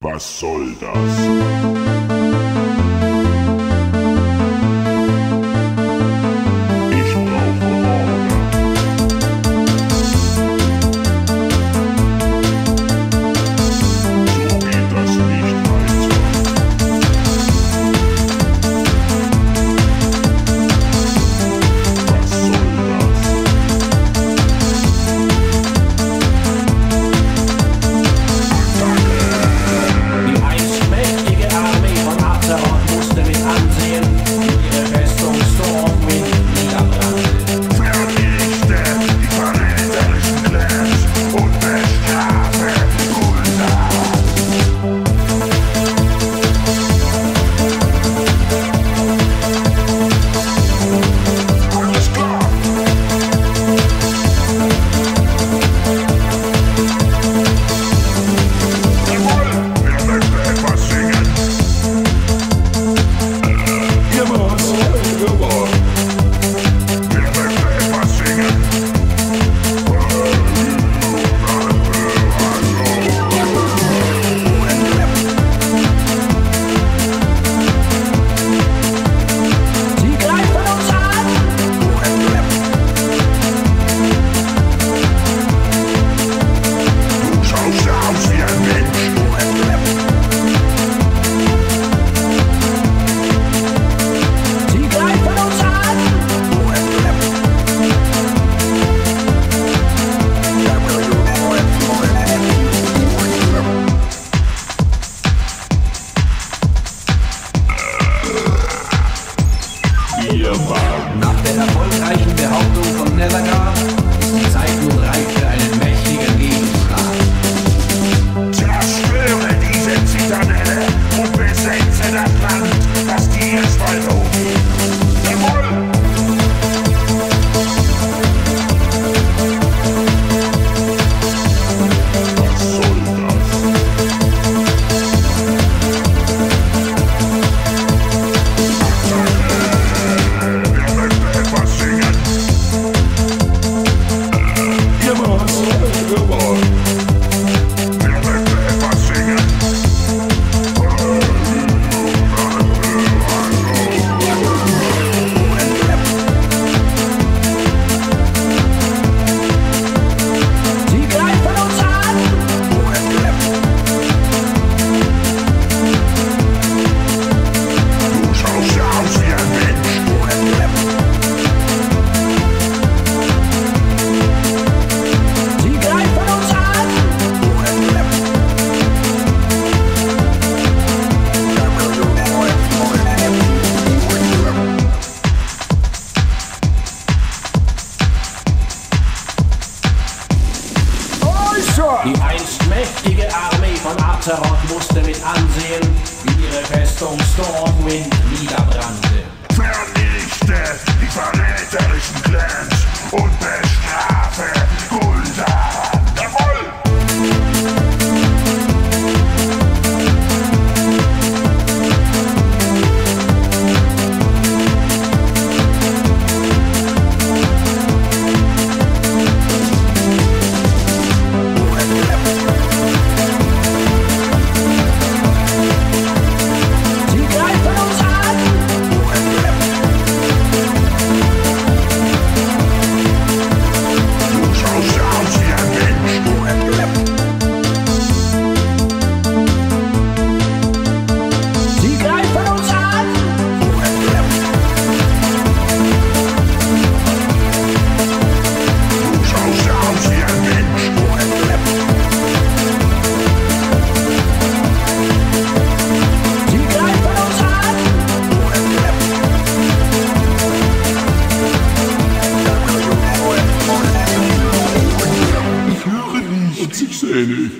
Was soll das? you. Nach der erfolgreichen Behauptung von Nevada heftige Armee von Azeroth musste mit ansehen, wie ihre Festung Stormwind niederbrannte. Vernichte die verräterischen Clans und bestrafe putzig, sehe.